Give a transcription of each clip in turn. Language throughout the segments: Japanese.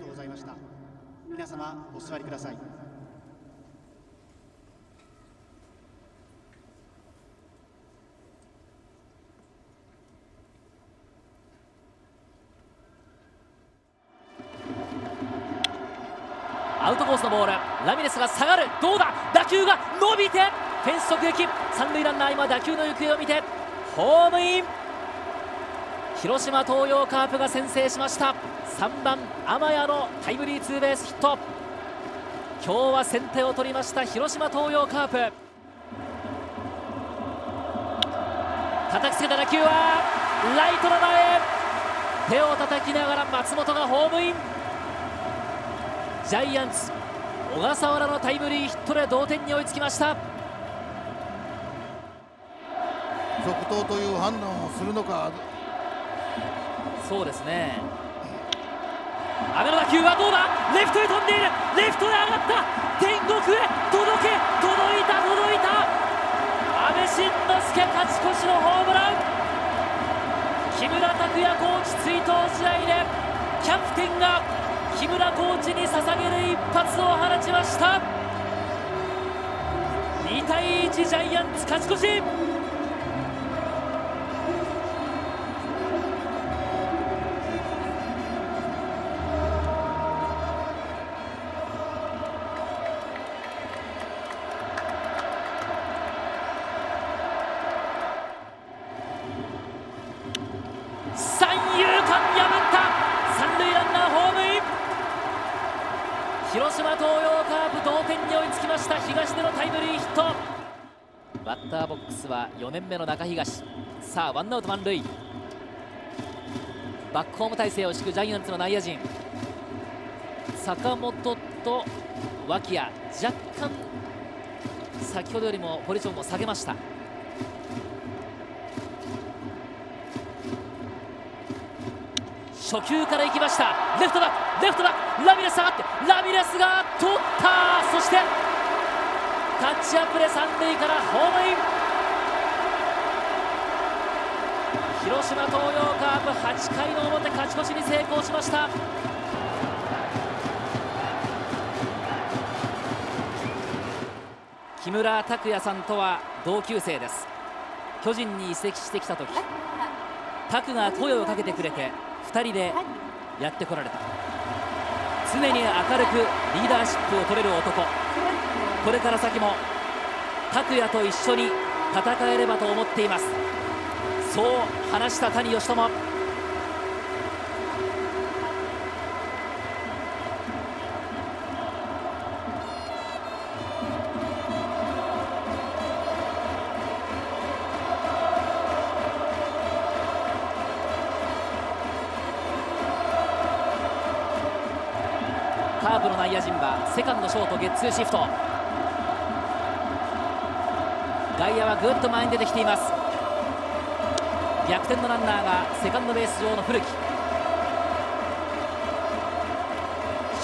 とうございました。皆様お座りください。アウトコースのボール。ラミレスが下がる。どうだ？打球が伸びてフェンス直撃。三塁ランナー今打球の行方を見てホームイン。広島東洋カープが先制しました。3番天谷のタイムリーツーベースヒット。今日は先手を取りました広島東洋カープ。叩きつけた打球はライトの前手を叩きながら松本がホームイン。ジャイアンツ小笠原のタイムリーヒットで同点に追いつきました。続投という判断をするのか。そうですね阿部の打球はどうだ？レフトへ飛んでいる。レフトへ上がった。天国へ届け。届いた届いた。阿部慎之助勝ち越しのホームラン。木村拓哉コーチ追悼試合でキャプテンが木村コーチに捧げる一発を放ちました。2対1ジャイアンツ勝ち越し。カープ同点に追いつきました。東出のタイムリーヒット。バッターボックスは4年目の中東。さあワンアウト満塁。バックホーム体制を敷くジャイアンツの内野陣。坂本と脇谷若干先ほどよりもポジションを下げました。初球から行きました。レフトバックレフトバックラミレス下がってラミレスが取った。そしてタッチアップで三塁からホームイン。広島東洋カープ8回の表勝ち越しに成功しました。木村拓哉さんとは同級生です。巨人に移籍してきた時拓が声をかけてくれて2人でやってこられた。常に明るくリーダーシップを取れる男。これから先も拓也と一緒に戦えればと思っています。そう話した谷義友内野陣はセカンドショートゲッツーシフト。外野はぐっと前に出てきています。逆転のランナーがセカンドベース上の古木。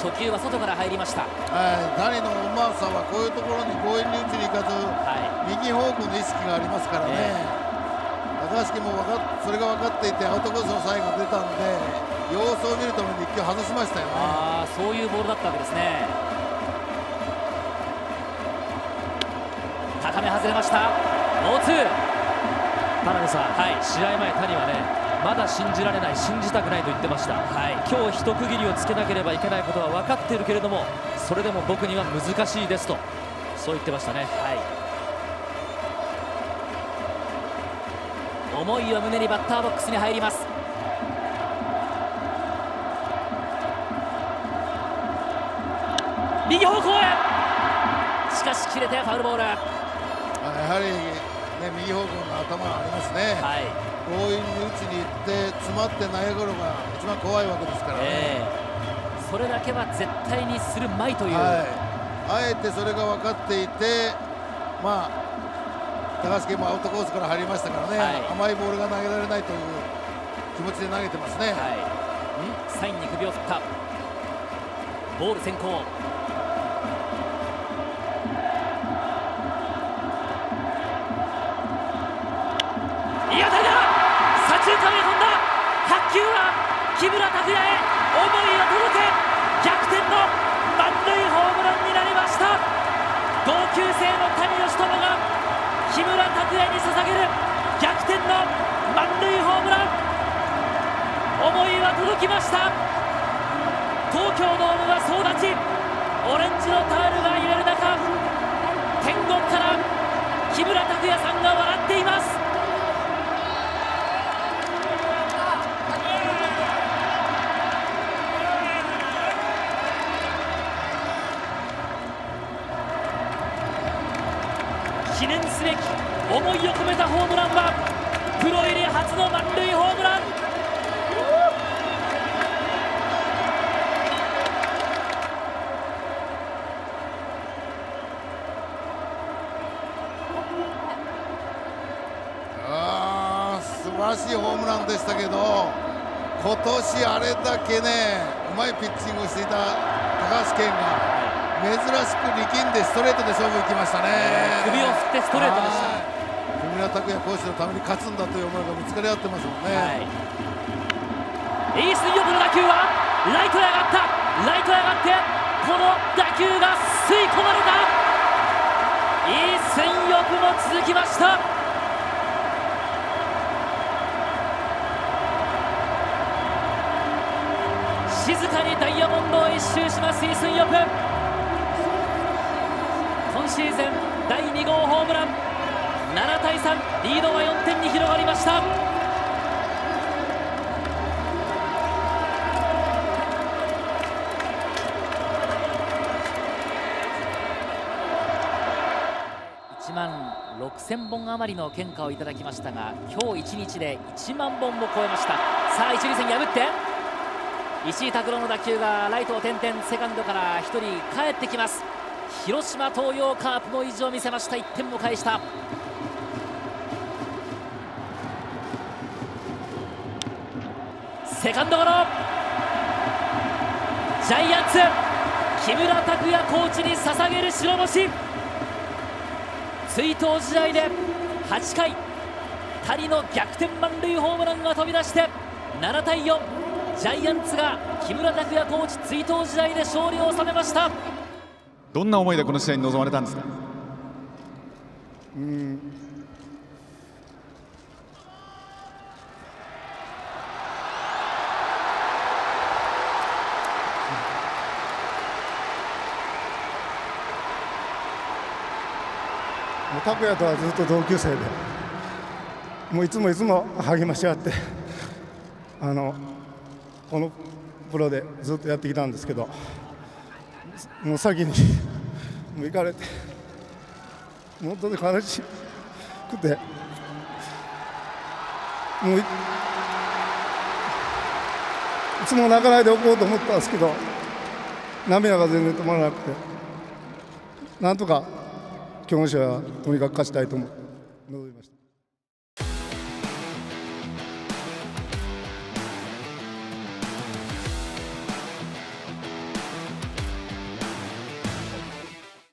初球は外から入りました。はい、ダニのうまさはこういうところに強引に打ちに行かず、は右方向の意識がありますからね、高橋君もそれが分かっていてアウトコースのサインが出たんで様子を見るために一球外しましたよね。ああそういうボールだったわけですね。高め外れました。ノーツー。田辺さん、はい。試合前、谷はね、まだ信じられない、信じたくないと言ってました、はい。今日一区切りをつけなければいけないことは分かっているけれども、それでも僕には難しいですと、そう言ってましたね。はい。思いを胸にバッターボックスに入ります右方向へ。しかし切れてファウルボール。はやはり、ね、右方向の頭がありますね、い。強引に打ちに行って詰まって内野ゴロが一番怖いわけですからね、ええ。それだけは絶対にするまいという、はい、あえてそれが分かっていて、まあ、高橋健もアウトコースから入りましたからね、はい。甘いボールが投げられないという気持ちで投げてますね。はい、ん？サインに首を振った。ボール先行木村拓哉へ思いを届け逆転の満塁ホームランになりました。同級生の谷義智が木村拓哉に捧げる逆転の満塁ホームラン。思いは届きました。東京ドームは総立ち。オレンジのタールが揺れる中天国から木村拓哉さんが笑っています。記念すべき思いを込めたホームランはプロ入り初の満塁ホームラン。素晴らしいホームランでしたけど今年あれだけねうまいピッチングをしていた高橋健が珍しく力んでストレートで勝負いきましたね。首を振ってストレートでした。はい木村拓哉コーチのために勝つんだという思いがぶつかり合ってますもんね、はい、いいスイングの打球はライトへ上がった。ライトへ上がってこの打球が吸い込まれた。いい戦力も続きました。静かにダイヤモンドを一周しますイ・スンヨプ今シーズン第2号ホームラン。7対3リードは4点に広がりました。1万6000本余りの献花をいただきましたが今日1日で1万本を超えました。さあ一塁線破って。石井拓郎の打球がライトを転々セカンドから1人帰ってきます。広島東洋カープも意地を見せました。1点も返した。セカンドゴロ。ジャイアンツ。木村拓哉コーチに捧げる白星。追悼試合で8回。谷の逆転満塁ホームランが飛び出して7対4ジャイアンツが木村拓哉コーチ追悼試合で勝利を収めました。どんな思いでこの試合に臨まれたんですか？もう拓哉とはずっと同級生でもういつもいつも励まし合ってあのこのプロでずっとやってきたんですけどもう先にもう行かれて本当に悲しくてもういいつも泣かないでおこうと思ったんですけど涙が全然止まらなくてなんとか今日の試合はとにかく勝ちたいと思って。